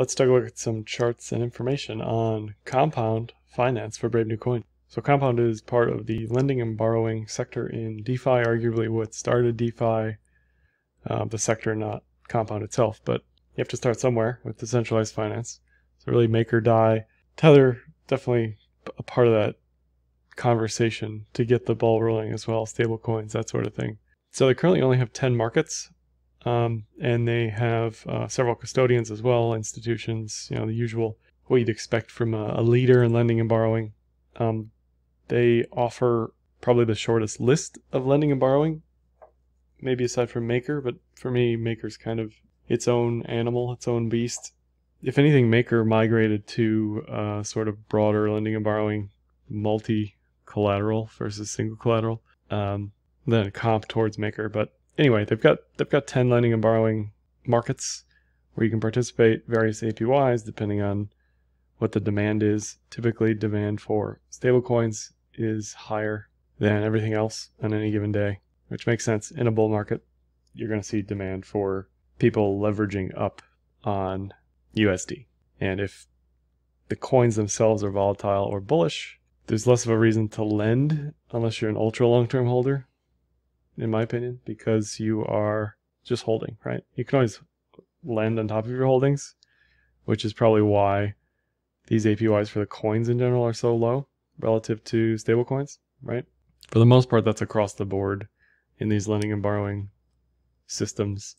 let's take a look at some charts and information on Compound Finance for Brave New Coin. So Compound is part of the lending and borrowing sector in DeFi, arguably what started DeFi, uh, the sector, not Compound itself, but you have to start somewhere with decentralized finance. So really Maker DAI. Tether, definitely a part of that conversation to get the ball rolling as well, stable coins, that sort of thing. So they currently only have 10 markets, um, and they have uh, several custodians as well, institutions, you know, the usual what you'd expect from a, a leader in lending and borrowing. Um, they offer probably the shortest list of lending and borrowing, maybe aside from Maker, but for me, Maker's kind of its own animal, its own beast. If anything, Maker migrated to uh, sort of broader lending and borrowing, multi collateral versus single collateral. Um, then a comp towards Maker. But anyway, they've got they've got 10 lending and borrowing markets where you can participate various APYs depending on what the demand is. Typically, demand for stablecoins is higher than everything else on any given day, which makes sense. In a bull market, you're going to see demand for people leveraging up on USD. And if the coins themselves are volatile or bullish, there's less of a reason to lend unless you're an ultra long term holder in my opinion, because you are just holding, right? You can always lend on top of your holdings, which is probably why these APYs for the coins in general are so low relative to stablecoins, right? For the most part, that's across the board in these lending and borrowing systems.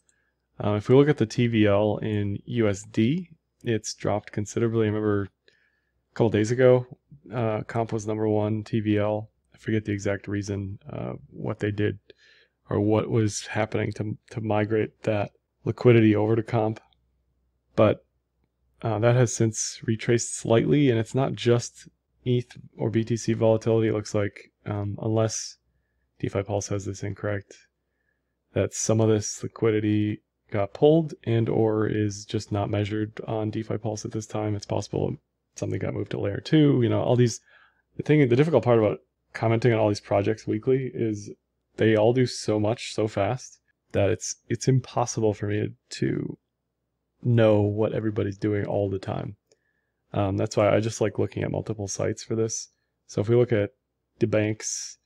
Uh, if we look at the TVL in USD, it's dropped considerably. I remember a couple days ago, uh, comp was number one TVL. I forget the exact reason uh, what they did or what was happening to, to migrate that liquidity over to comp. But uh, that has since retraced slightly, and it's not just ETH or BTC volatility. It looks like, um, unless DeFi Pulse has this incorrect, that some of this liquidity got pulled and or is just not measured on DeFi Pulse at this time. It's possible something got moved to layer two. You know, all these. The thing, the difficult part about commenting on all these projects weekly is they all do so much so fast that it's it's impossible for me to know what everybody's doing all the time. Um, that's why I just like looking at multiple sites for this. So if we look at DeBank's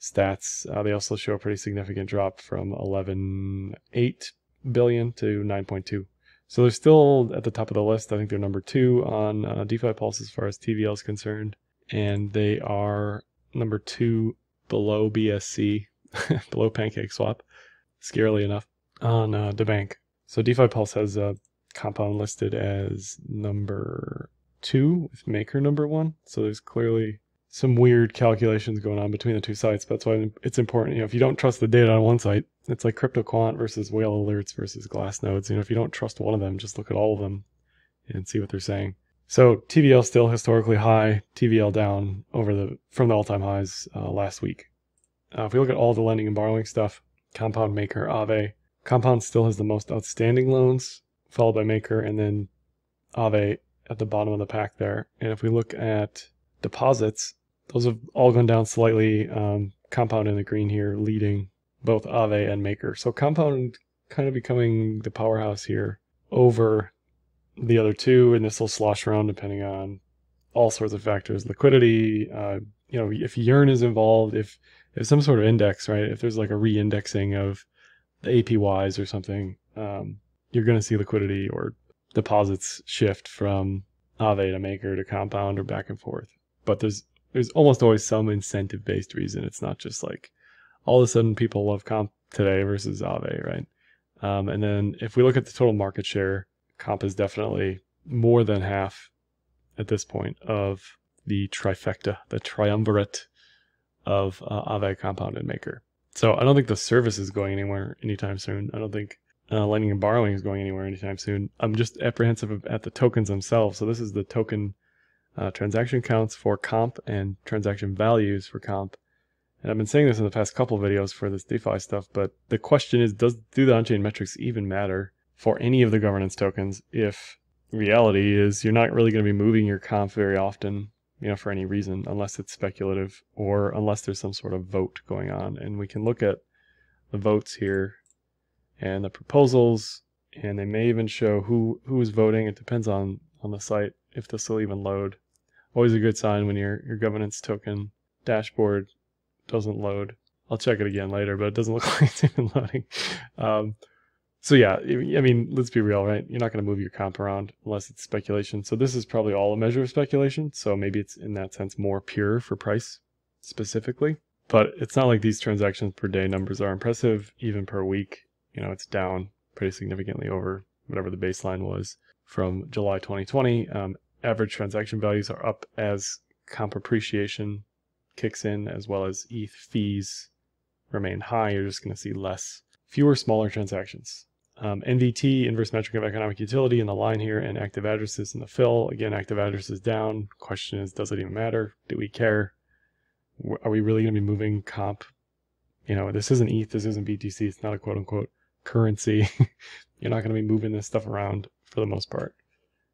stats, uh, they also show a pretty significant drop from 11.8 billion to 9.2. So they're still at the top of the list. I think they're number two on uh, DeFi Pulse as far as TVL is concerned, and they are number two below BSC, below PancakeSwap, scarily enough, on uh, DeBank. So DeFi Pulse has a compound listed as number two with Maker number one. So there's clearly some weird calculations going on between the two sites. That's why it's important. You know, if you don't trust the data on one site, it's like CryptoQuant versus Whale Alerts versus Glassnodes. You know, if you don't trust one of them, just look at all of them and see what they're saying. So TVL still historically high, TVL down over the from the all-time highs uh, last week. Uh, if we look at all the lending and borrowing stuff, Compound, Maker, Aave, Compound still has the most outstanding loans, followed by Maker, and then Aave at the bottom of the pack there. And if we look at deposits, those have all gone down slightly. Um, Compound in the green here, leading both Aave and Maker. So Compound kind of becoming the powerhouse here over the other two, and this will slosh around depending on all sorts of factors, liquidity. Uh, you know, if Yearn is involved, if if some sort of index, right? If there's like a re-indexing of the APYs or something, um, you're going to see liquidity or deposits shift from Aave to Maker to Compound or back and forth. But there's there's almost always some incentive based reason. It's not just like all of a sudden people love Comp today versus Aave, right? Um, and then if we look at the total market share, comp is definitely more than half at this point of the trifecta, the triumvirate of uh, Compound and Maker. So I don't think the service is going anywhere anytime soon. I don't think uh, lending and borrowing is going anywhere anytime soon. I'm just apprehensive at the tokens themselves. So this is the token uh, transaction counts for comp and transaction values for comp. And I've been saying this in the past couple videos for this DeFi stuff, but the question is, does do the on-chain metrics even matter? for any of the governance tokens if reality is you're not really going to be moving your comp very often you know for any reason unless it's speculative or unless there's some sort of vote going on and we can look at the votes here and the proposals and they may even show who who is voting. It depends on on the site if this will even load. Always a good sign when your your governance token dashboard doesn't load. I'll check it again later, but it doesn't look like it's even loading. Um, so yeah, I mean, let's be real, right? You're not going to move your comp around unless it's speculation. So this is probably all a measure of speculation. So maybe it's in that sense more pure for price specifically. But it's not like these transactions per day numbers are impressive. Even per week, you know, it's down pretty significantly over whatever the baseline was from July 2020. Um, average transaction values are up as comp appreciation kicks in, as well as ETH fees remain high. You're just going to see less, fewer smaller transactions. Um, NVT, inverse metric of economic utility in the line here, and active addresses in the fill. Again, active addresses down. Question is, does it even matter? Do we care? Are we really going to be moving comp? You know, this isn't ETH, this isn't BTC, it's not a quote unquote currency. You're not going to be moving this stuff around for the most part.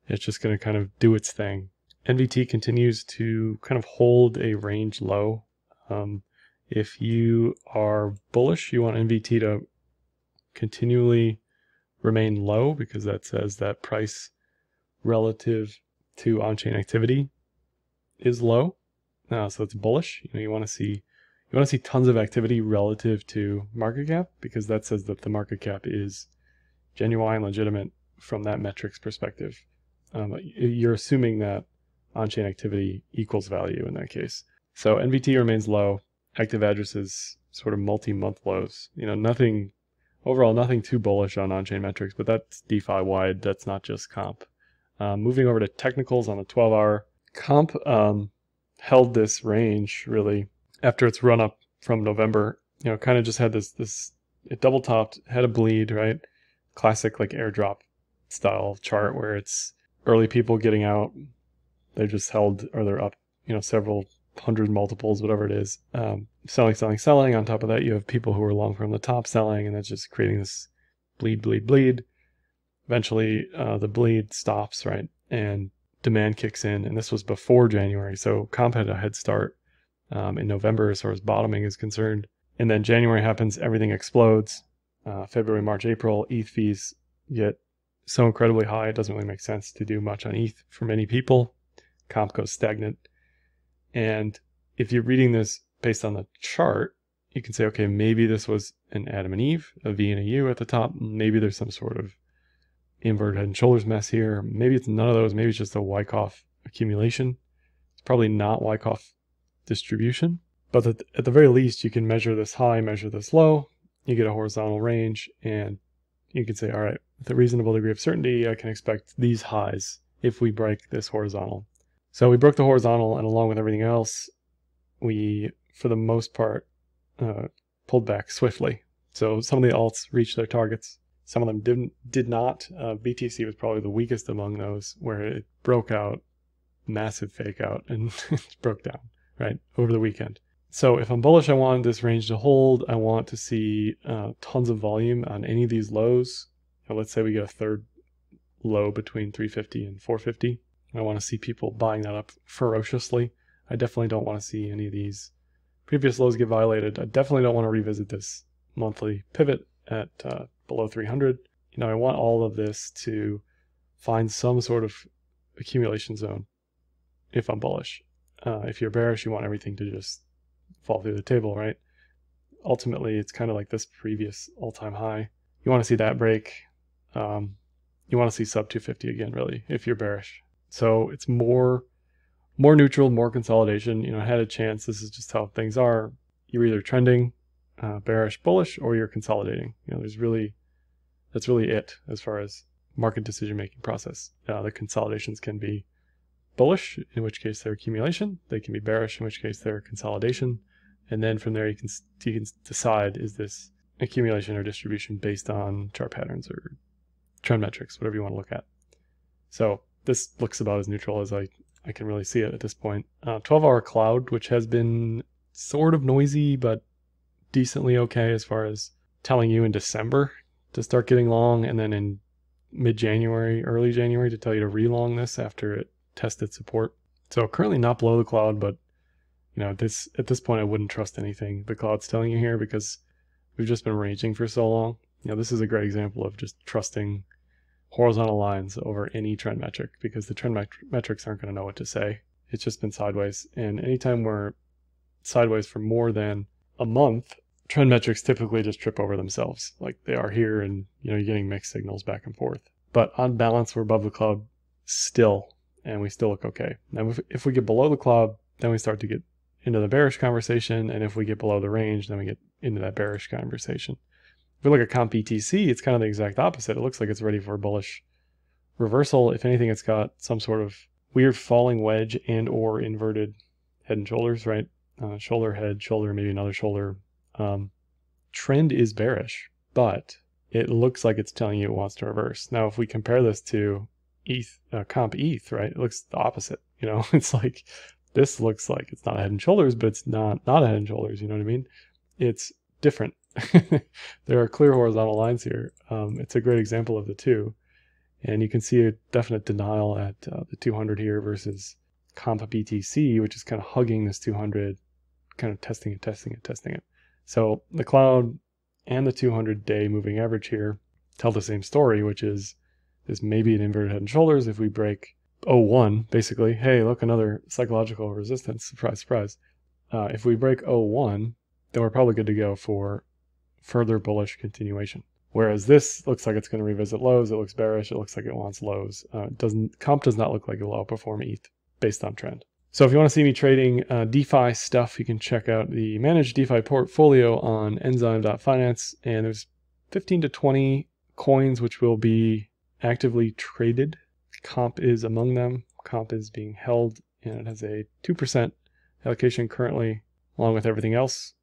It's just going to kind of do its thing. NVT continues to kind of hold a range low. Um, if you are bullish, you want NVT to continually remain low because that says that price relative to on-chain activity is low. Uh, so it's bullish. You know, you want to see you want to see tons of activity relative to market cap because that says that the market cap is genuine, and legitimate from that metrics perspective. Um, you're assuming that on-chain activity equals value in that case. So NVT remains low. Active addresses sort of multi-month lows. You know, nothing overall, nothing too bullish on on-chain metrics, but that's DeFi wide. That's not just comp. Um, moving over to technicals on the 12-hour comp um, held this range really after its run up from November, you know, kind of just had this this it double topped, had a bleed, right? Classic like airdrop style chart where it's early people getting out. They're just held or they're up, you know, several hundred multiples, whatever it is. Um, selling, selling, selling. On top of that, you have people who are long from the top selling, and that's just creating this bleed, bleed, bleed. Eventually, uh, the bleed stops, right? And demand kicks in. And this was before January. So comp had a head start um, in November as far as bottoming is concerned. And then January happens, everything explodes. Uh, February, March, April, ETH fees get so incredibly high, it doesn't really make sense to do much on ETH for many people. Comp goes stagnant. And if you're reading this based on the chart, you can say, okay, maybe this was an Adam and Eve, a V and a U at the top. Maybe there's some sort of inverted head and shoulders mess here. Maybe it's none of those. Maybe it's just a Wyckoff accumulation. It's probably not Wyckoff distribution. But at, at the very least, you can measure this high, measure this low. You get a horizontal range, and you can say, all right, with a reasonable degree of certainty, I can expect these highs if we break this horizontal. So we broke the horizontal, and along with everything else, we, for the most part, uh, pulled back swiftly. So some of the alts reached their targets. Some of them didn't. Did not. Uh, BTC was probably the weakest among those, where it broke out, massive fake out, and broke down right, over the weekend. So if I'm bullish, I want this range to hold. I want to see uh, tons of volume on any of these lows. So let's say we get a third low between 350 and 450. I want to see people buying that up ferociously. I definitely don't want to see any of these previous lows get violated. I definitely don't want to revisit this monthly pivot at uh, below 300. You know, I want all of this to find some sort of accumulation zone if I'm bullish. Uh, if you're bearish, you want everything to just fall through the table, right? Ultimately, it's kind of like this previous all-time high. You want to see that break. Um, you want to see sub 250 again, really, if you're bearish. So it's more more neutral, more consolidation. You know, had a chance. This is just how things are. You're either trending uh, bearish, bullish, or you're consolidating. You know, there's really that's really it as far as market decision making process. Uh, the consolidations can be bullish, in which case they're accumulation. They can be bearish, in which case they're consolidation. And then from there, you can, you can decide is this accumulation or distribution based on chart patterns or trend metrics, whatever you want to look at. So this looks about as neutral as I, I can really see it at this point. Uh, 12 hour cloud, which has been sort of noisy, but decently okay as far as telling you in December to start getting long, and then in mid January, early January to tell you to relong this after it tested support. So currently not below the cloud, but you know, this at this point I wouldn't trust anything the cloud's telling you here because we've just been raging for so long. You know, this is a great example of just trusting horizontal lines over any trend metric because the trend met- metrics aren't going to know what to say. It's just been sideways. And anytime we're sideways for more than a month, trend metrics typically just trip over themselves like they are here and you know you're getting mixed signals back and forth. But on balance, we're above the cloud still, and we still look okay. Now, if, if we get below the cloud, then we start to get into the bearish conversation. And if we get below the range, then we get into that bearish conversation. If we look at comp BTC, it's kind of the exact opposite. It looks like it's ready for a bullish reversal. If anything, it's got some sort of weird falling wedge and or inverted head and shoulders, right? Uh, shoulder, head, shoulder, maybe another shoulder. Um, trend is bearish, but it looks like it's telling you it wants to reverse. Now, if we compare this to ETH, uh, comp ETH, right, it looks the opposite. You know, it's like this looks like it's not a head and shoulders, but it's not not a head and shoulders. You know what I mean? It's different. there are clear horizontal lines here. Um, it's a great example of the two. And you can see a definite denial at uh, the 200 here versus comp BTC, which is kind of hugging this 200, kind of testing it, testing it, testing it. So the cloud and the 200 day moving average here tell the same story, which is this maybe an inverted head and shoulders if we break 01, basically. Hey, look, another psychological resistance. Surprise, surprise. Uh, if we break 01, then we're probably good to go for further bullish continuation. Whereas this looks like it's going to revisit lows. It looks bearish. It looks like it wants lows. Uh, doesn't comp does not look like it will outperform ETH based on trend. So if you want to see me trading uh, DeFi stuff, you can check out the managed DeFi portfolio on enzyme.finance. And there's 15 to 20 coins which will be actively traded. Comp is among them. Comp is being held and it has a 2% allocation currently, along with everything else.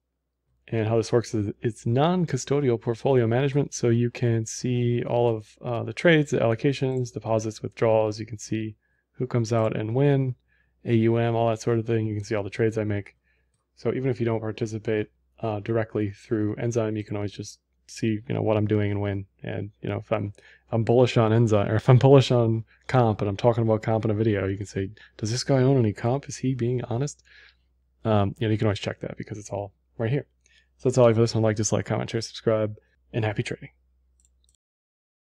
And how this works is it's non-custodial portfolio management. So you can see all of uh, the trades, the allocations, deposits, withdrawals. You can see who comes out and when, AUM, all that sort of thing. You can see all the trades I make. So even if you don't participate uh, directly through Enzyme, you can always just see you know what I'm doing and when. And you know if I'm I'm bullish on Enzyme or if I'm bullish on comp and I'm talking about comp in a video, you can say, does this guy own any comp? Is he being honest? Um, you know you can always check that because it's all right here. So that's all for this one. Like, dislike, comment, share, subscribe, and happy trading.